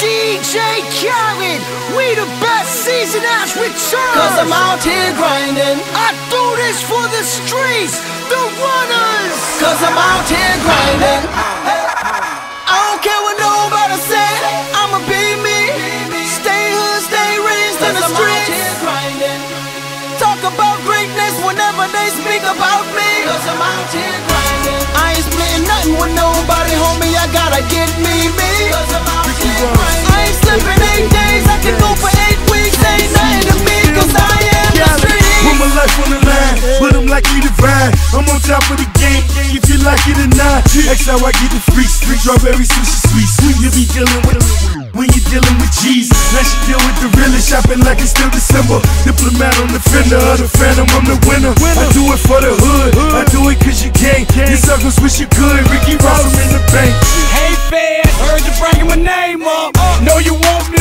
DJ Khaled. We the best season has returned. Cause I'm out here grinding. I do this for the streets, the runners. Cause I'm out here grinding. I don't care what nobody say. I'ma be me. Stay hood, stay raised in the streets. Talk about greatness whenever they speak about me. Cause I'm out here grinding. I ain't splitting nothing with nobody, homie. I gotta get me, me. Cause I'm out here grinding. I ain't slipping eight days. I can go for eight weeks. Ain't nothing to me. Cause I am the street. Put my life on the line, to ride. I'm on top of the game, if you like it or not. That's how I get the free street. Strawberry sushi sweet, sweet. You be dealing with when you dealing with G's. Now she deal with the realest, shopping like it's still December. Diplomat on the fender of the phantom, I'm the winner. I do it for the hood, I do it cause you can't. Your circles wish you could. Ricky Ross, I'm in the bank. Hey heard you bringing my name up. Know you want me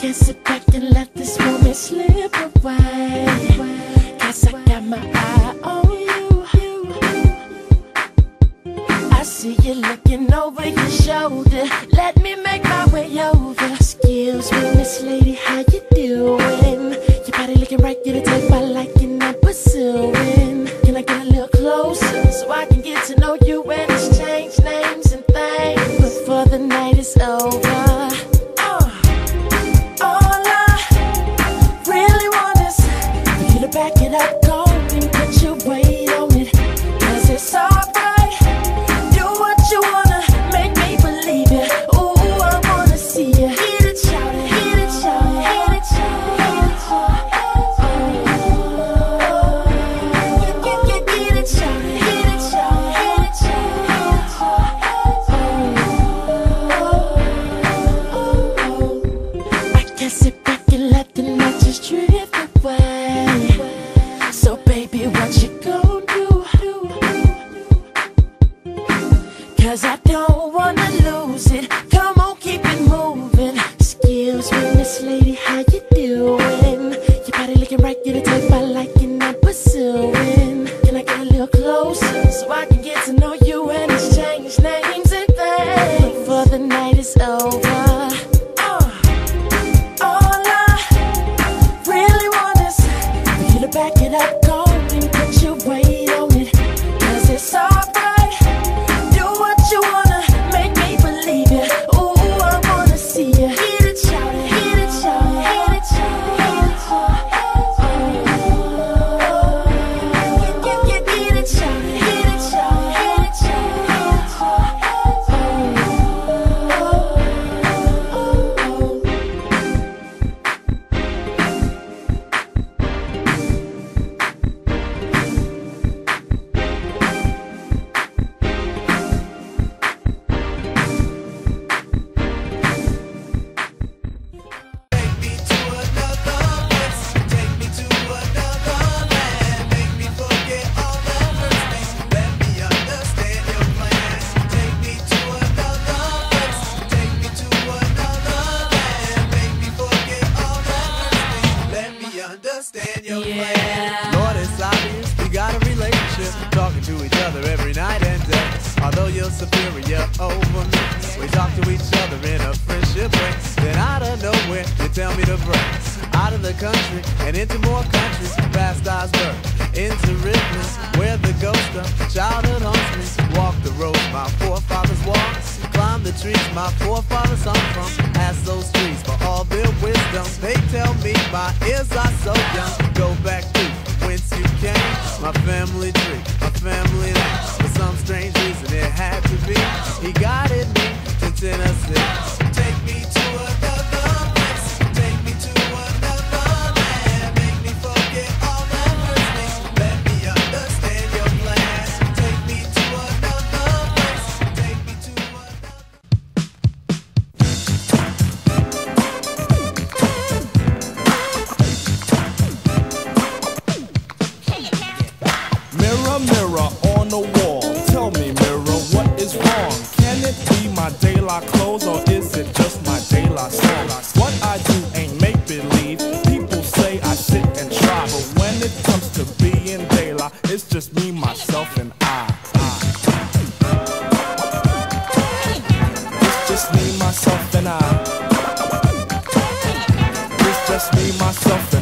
can't sit back and let this moment slip away. Cause I got my eye on you. I see you looking over your shoulder. Let me make my way over. Excuse me, Miss Lady, how you doing? Your body looking right, you the type I like and I'm pursuing. Can I get a little closer so I can get sit back and let the night just drift away. So baby, what you gon' do? Cause I don't wanna lose it. Come on, keep it moving. Excuse me, Miss Lady, how you doing? Your body looking right, you're the type I like and I'm pursuing. Can I get a little closer so I can get to know you and exchange names and things before the night is over? Yeah. Lord, it's obvious we got a relationship. Talking to each other every night and day. Although you're superior over me, we talk to each other in a friendship way. Then out of nowhere, you tell me to break. Out of the country and into more countries. Past Iceberg, into rhythms. Where the ghost of child the trees my forefathers hung from. Ask those trees for all their wisdom. They tell me my ears are so young. Go back to whence you came, my family tree, my family name. For some strange my clothes or is it just my daylight song? What I do ain't make believe. People say I sit and try, but when it comes to being daylight, it's just me, myself, and I. It's just me, myself, and I. It's just me, myself,